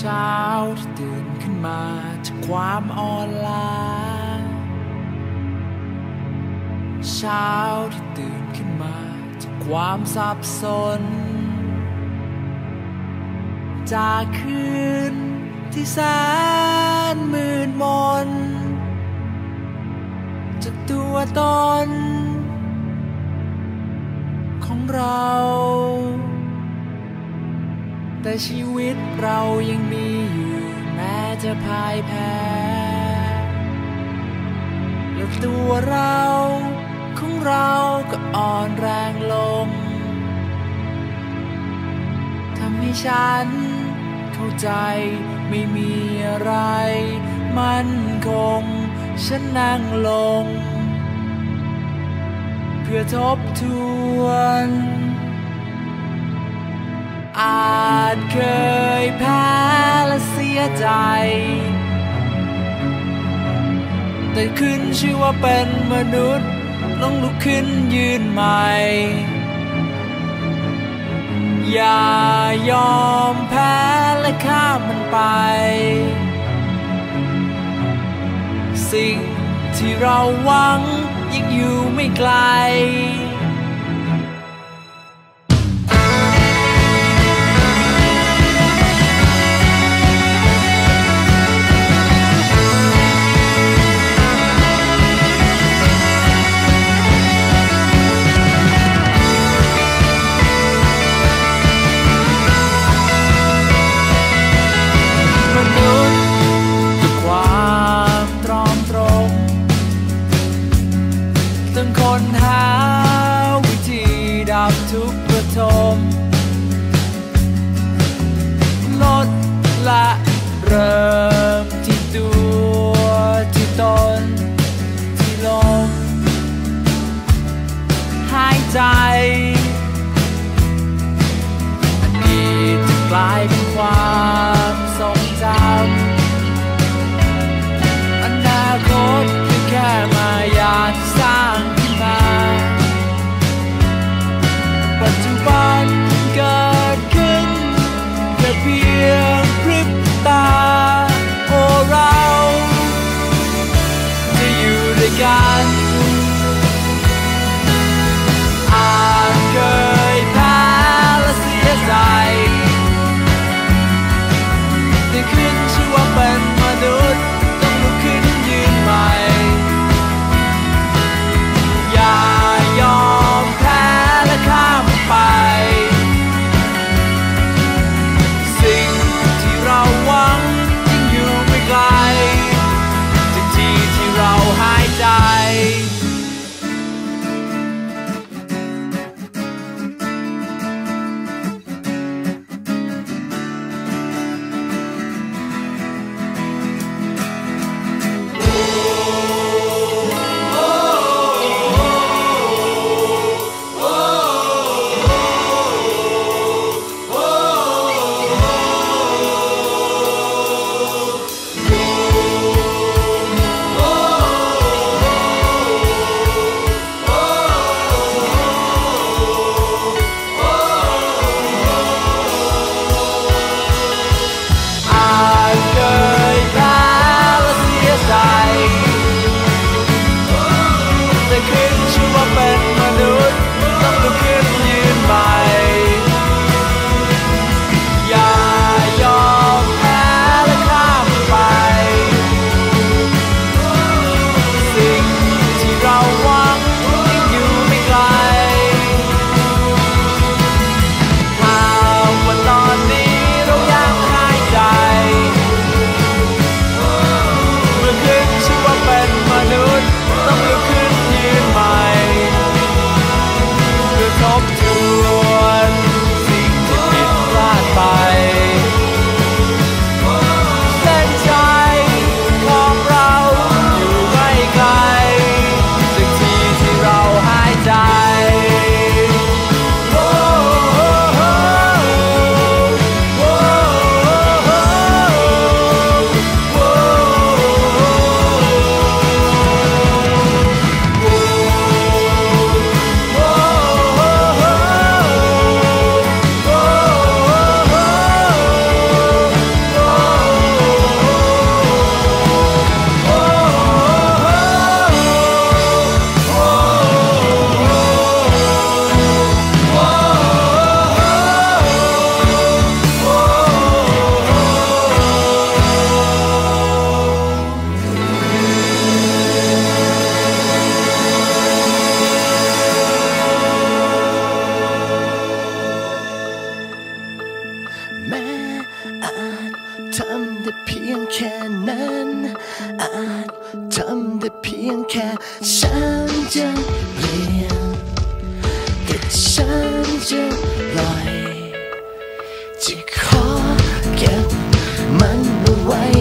เช้าที่ตื่นขึ้นมาจากความอ่อนล้า เช้าที่ตื่นขึ้นมาจากความสับสน จากคืนที่แสนมืดมน จากตัวตนของเรา แต่ชีวิตเรายังมีอยู่แม้จะพ่ายแพ้และตัวเราของเราก็อ่อนแรงลงทำให้ฉันเข้าใจไม่มีอะไร มั่นคง ฉันนั่งลง เพื่อทบทวน อาจเคยแพ้และเสียใจ แต่ขึ้นชื่อว่าเป็นมนุษย์ต้องลุกขึ้นยืนใหม่ อย่ายอมแพ้และข้ามมันไป สิ่งที่เราหวังยังอยู่ไม่ไกล มลดละเริ่มที่ตัวที่ตนที่ลมหายใจอดีตจะกลายเป็นความทรงจำ ขอเก็บมันเอาไว้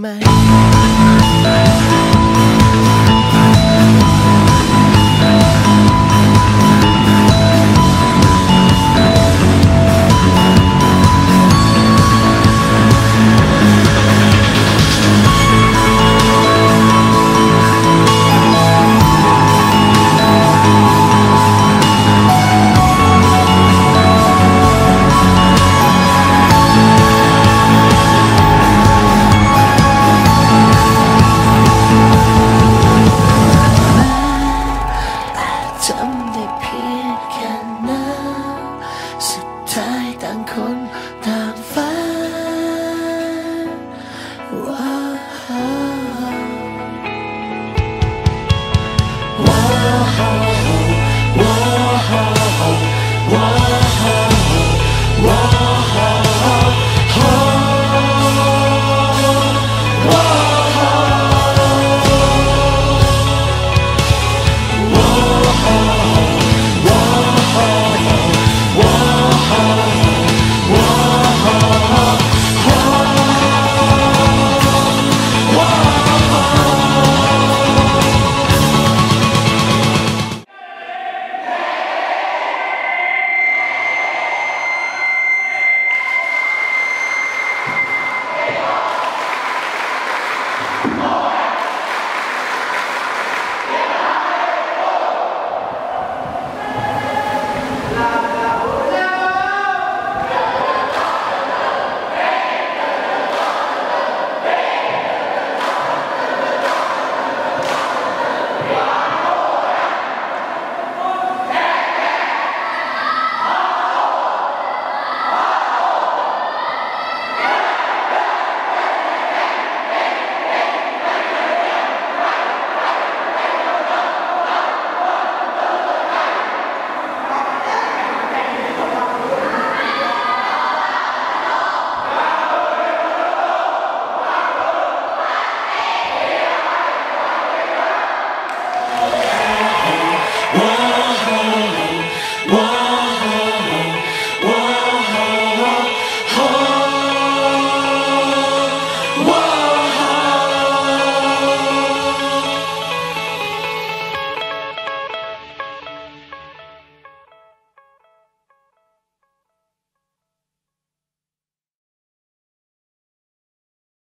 ไหม